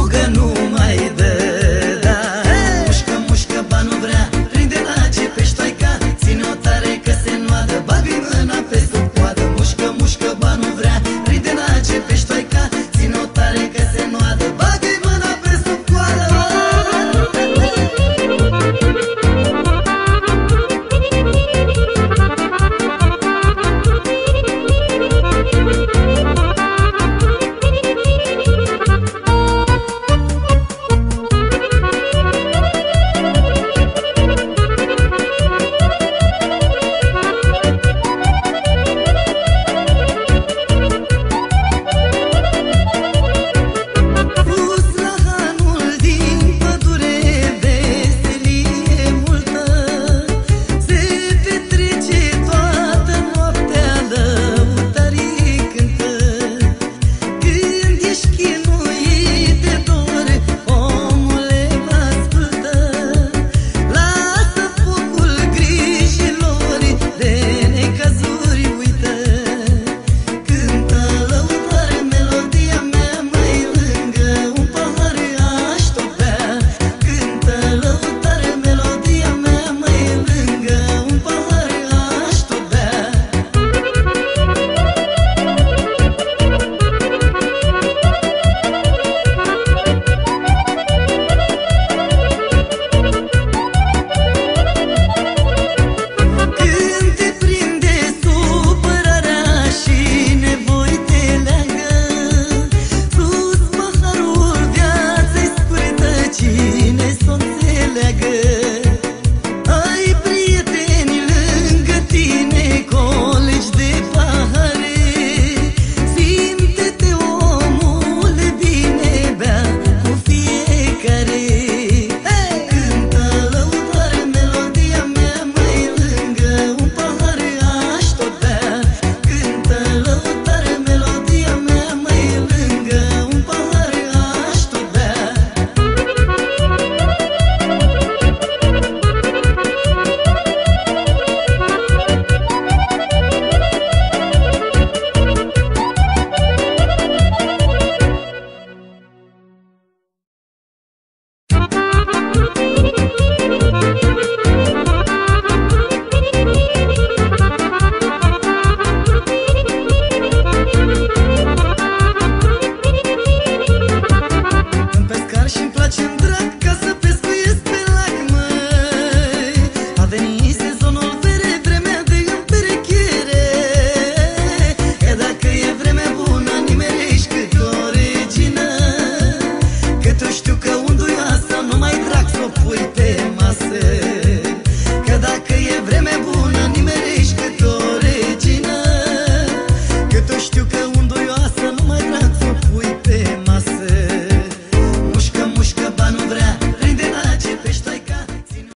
Tuga nu.